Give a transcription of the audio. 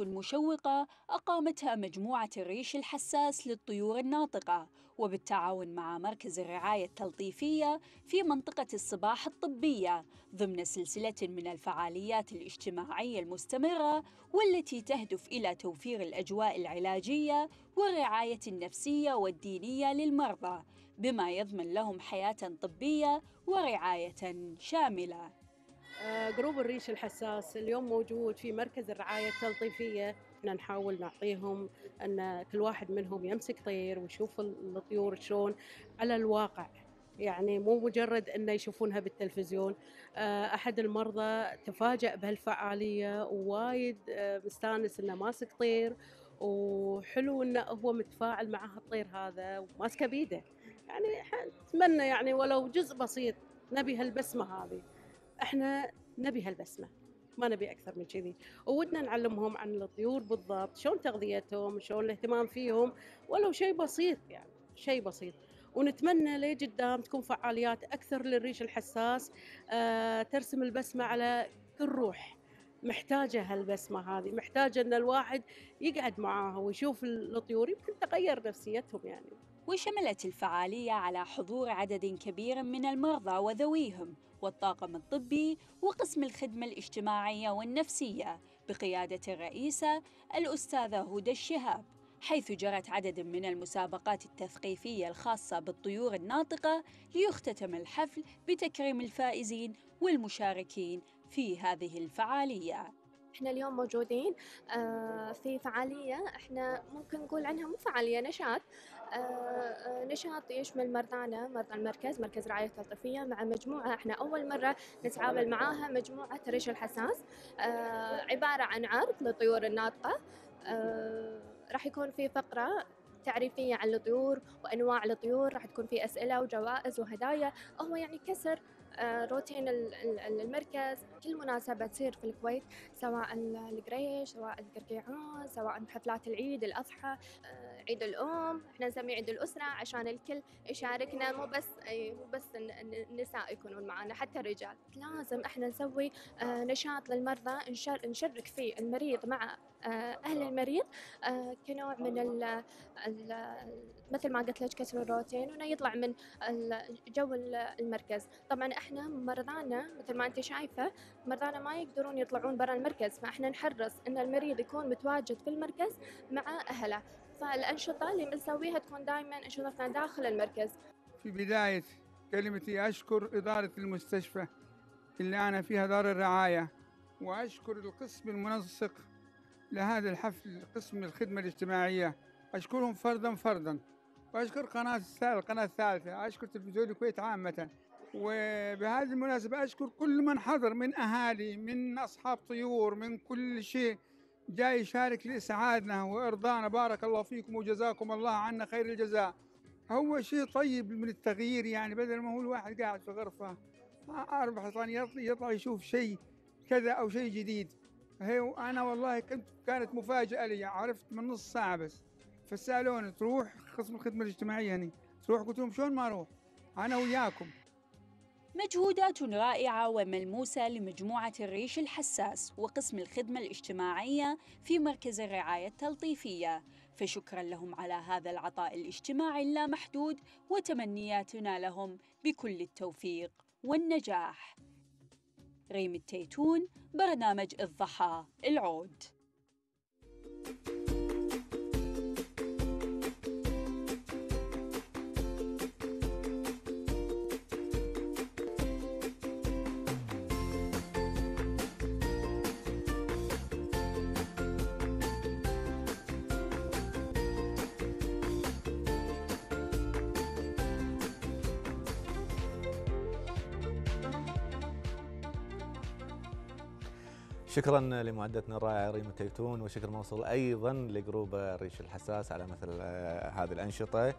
مجهودات مشوقة أقامتها مجموعة الريش الحساس للطيور الناطقة وبالتعاون مع مركز الرعاية التلطيفية في منطقة الصباح الطبية ضمن سلسلة من الفعاليات الاجتماعية المستمرة والتي تهدف إلى توفير الأجواء العلاجية والرعاية النفسية والدينية للمرضى بما يضمن لهم حياة طبية ورعاية شاملة. group الريش الحساس اليوم موجود في مركز الرعاية التلطيفية. إحنا نحاول نعطيهم إن كل واحد منهم يمسك طير ويشوف الطيور شلون على الواقع. يعني مو مجرد إنه يشوفونها بالتلفزيون. آه، أحد المرضى تفاجأ بهالفعالية ووايد آه، مستانس إنه ماسك طير وحلو إنه هو متفاعل مع هالطير هذا وماسكه بيده. يعني نتمنى يعني ولو جزء بسيط نبي هالبسمة هذه. إحنا نبي هالبسمة ما نبي أكثر من كذي. وودنا نعلمهم عن الطيور بالضبط شلون تغذيتهم شلون الاهتمام فيهم ولو شيء بسيط يعني شيء بسيط. ونتمنى لقدام تكون فعاليات أكثر للريش الحساس. آه ترسم البسمة على كل روح. محتاجة هالبسمة هذه محتاجة إن الواحد يقعد معاها ويشوف الطيور يمكن تغير نفسيتهم يعني. وشملت الفعالية على حضور عدد كبير من المرضى وذويهم. والطاقم الطبي وقسم الخدمة الاجتماعية والنفسية بقيادة الرئيسة الأستاذة هدى الشهاب حيث جرت عدد من المسابقات التثقيفية الخاصة بالطيور الناطقة ليختتم الحفل بتكريم الفائزين والمشاركين في هذه الفعالية. إحنا اليوم موجودين آه، في فعالية. إحنا ممكن نقول عنها مو فعالية نشاط. آه، آه، نشاط يشمل مرضانا مرضى المركز مركز رعاية تلطيفية مع مجموعة. إحنا أول مرة نتعامل معاها مجموعة ريش الحساس. عبارة عن عرض للطيور الناطقة. راح يكون في فقرة تعريفية عن الطيور وأنواع الطيور. راح تكون في أسئلة وجوائز وهدايا. هو يعني كسر روتين المركز. كل مناسبة تصير في الكويت سواء القريش سواء القرقيعان سواء حفلات العيد الأضحى آه، عيد الأم. إحنا نسميه عيد الأسرة عشان الكل يشاركنا مو بس مو بس النساء يكونون معنا حتى الرجال. لازم إحنا نسوي آه، نشاط للمرضى نشارك فيه المريض مع أهل المريض. كنوع من ال مثل ما قلت لك كسر الروتين وإنه يطلع من جو المركز. طبعا إحنا مرضانا مثل ما أنت شايفة مرضانا ما يقدرون يطلعون برا المركز. فإحنا نحرص إن المريض يكون متواجد في المركز مع أهله. فالأنشطة اللي بنسويها تكون دائما أنشطتنا داخل المركز. في بداية كلمتي أشكر إدارة المستشفى اللي أنا فيها دار الرعاية وأشكر القسم المنسق لهذا الحفل قسم الخدمة الاجتماعية. أشكرهم فردا فردا وأشكر قناة القناة الثالثة. أشكر تلفزيون الكويت عامة. وبهذه المناسبة أشكر كل من حضر من أهالي من أصحاب طيور من كل شيء. جاي يشارك لإسعادنا وإرضانا. بارك الله فيكم وجزاكم الله عنا خير الجزاء. هو شيء طيب من التغيير يعني بدل ما هو الواحد قاعد في غرفة أربع يطلع يشوف شيء كذا أو شيء جديد. هي أنا والله كنت كانت مفاجأة لي عرفت من نص ساعة بس. فسألوني تروح قسم الخدمة الاجتماعية هني؟ تروح؟ قلت لهم شلون ما أروح؟ أنا وياكم. مجهودات رائعة وملموسة لمجموعة الريش الحساس وقسم الخدمة الاجتماعية في مركز الرعاية التلطيفية. فشكرا لهم على هذا العطاء الاجتماعي اللامحدود وتمنياتنا لهم بكل التوفيق والنجاح. ريم التيتون برنامج الضحى العود. شكرا لمعدتنا الرائعة ريم تيتون وشكر موصول أيضا لجروب الريش الحساس على مثل هذه الأنشطة.